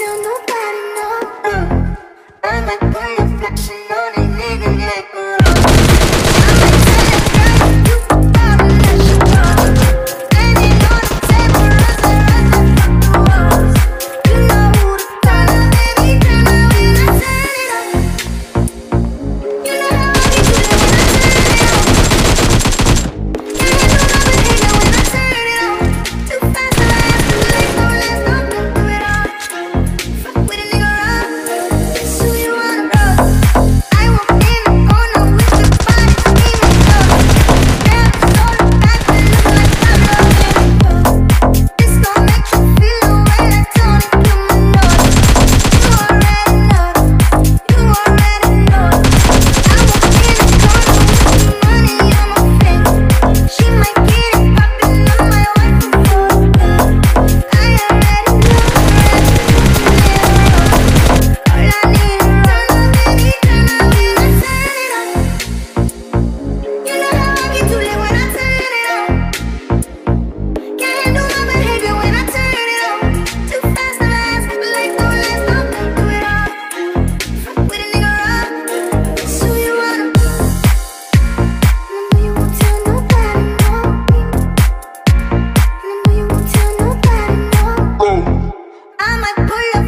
till nobody knows. Mm. Uh, I'm like, I